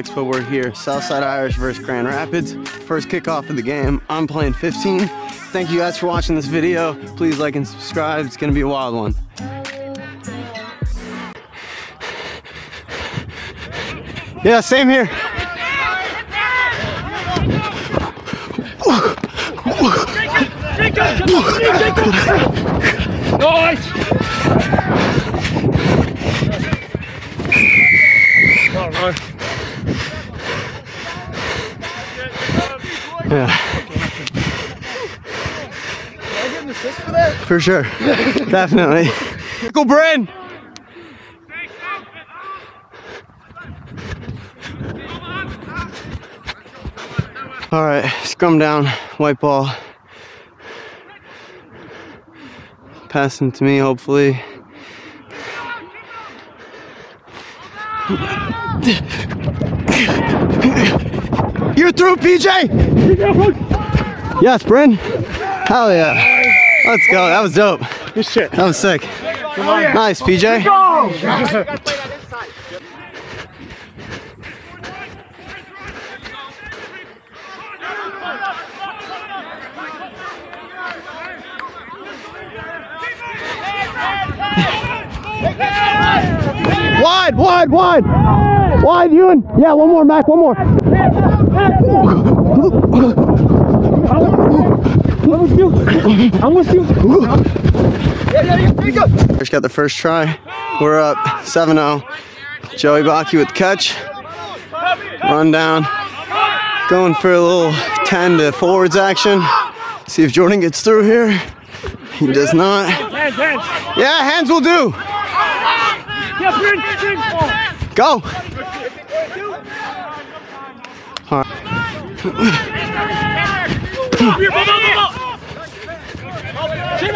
Expo. We're here, Southside Irish versus Grand Rapids. First kickoff of the game. I'm playing 15. Thank you guys for watching this video. Please like and subscribe. It's gonna be a wild one. Yeah, same here. Yeah. For sure. Definitely. Go Bryn! All right, scrum down, white ball. Passing to me, hopefully. You're through, PJ! Yes, Bryn. Hell yeah. Let's go. That was dope. Good shit. That was sick. Nice, PJ. Wide, wide, wide. Wide, Ewan. Yeah, one more, Mac, one more. I'm with you. I'm with you. Just got the first try. We're up 7 0. Joey Baki with the catch. Run down. Going for a little 10 to forwards action. See if Jordan gets through here. He does not. Yeah, hands will do. Yeah. Go.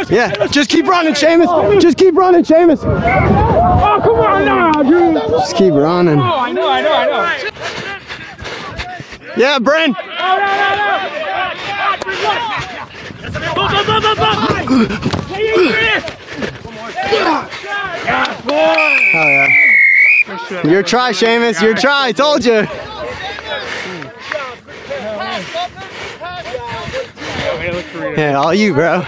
Yeah, just keep running, Seamus. Just keep running, Seamus. Oh, come on now, dude. Just keep running. Oh, I know, I know, I know. Yeah, Bryn. Go, go, go, go, go. Oh yeah. Your try, Seamus. Your try. Told you. Hey, look for you. Yeah, all you, bro.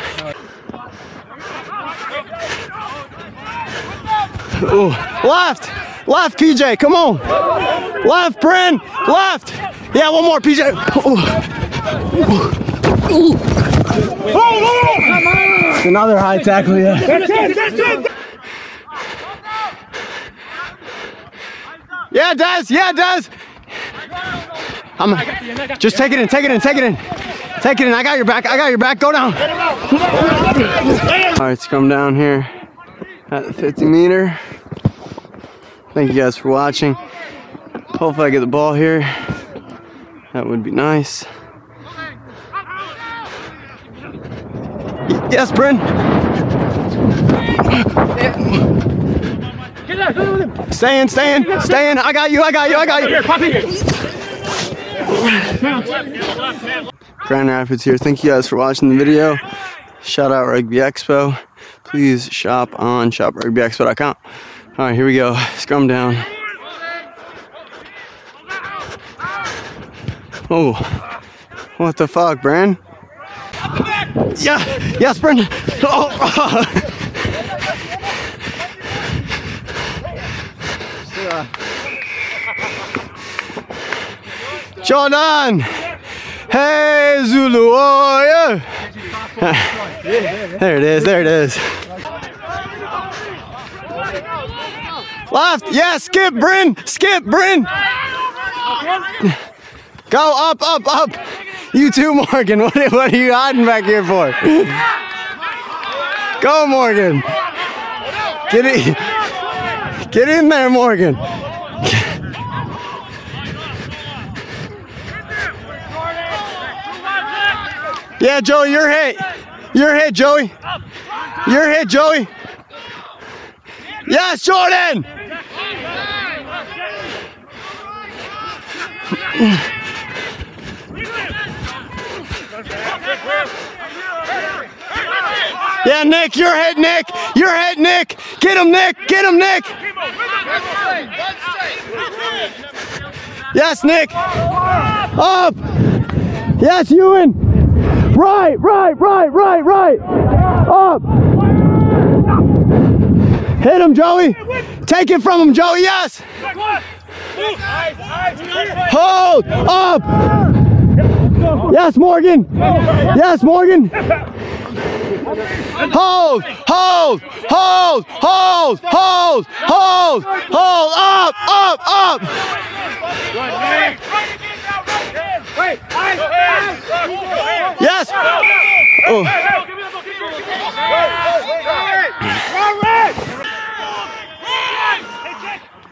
Ooh, left, left, PJ. Come on. Left, Bryn. Left. Yeah, one more, PJ. Ooh. Ooh. Another high tackle, yeah. It, it. Yeah, Des. Yeah. I'm. Just take it in. Take it in. Take it in. Take it in. I got your back. I got your back. Go down. All right, let's come down here at the 50 meter. Thank you guys for watching. Hopefully, I get the ball here. That would be nice. Yes, Bryn. Get there, go. Stay in. Stay in. Stay in. I got you. I got you. I got you. Grand Rapids here. Thank you guys for watching the video. Shout out Rugby Expo. Please shop on shoprugbyexpo.com. All right, here we go. Scrum down. Oh, what the fuck, Bran? Yeah, yes, Bran. Oh, Jordan. Hey, Zulu. Yeah. There it is. There it is. Left. Yeah, skip, Bryn. Skip, Bryn. Go up, up, up. You too, Morgan. What, are- what are you hiding back here for? Go, Morgan. Get in. Get in there, Morgan. Yeah, Joey, you're hit. You're hit, Joey. You're hit, Joey. Yes, Jordan. Yeah, Nick, you're hit, Nick. You're hit, Nick. Get him, Nick. Get him, Nick. Yes, Nick. Up. Yes, Ewan. Right, right, right, right, right. Up. Hit him, Joey. Take it from him, Joey. Yes. Hold up. Yes, Morgan. Yes, Morgan. Hold, hold, hold, hold, hold, hold, hold, up, up, up. Yes. Oh.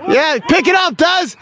Yeah, pick it up, Duz.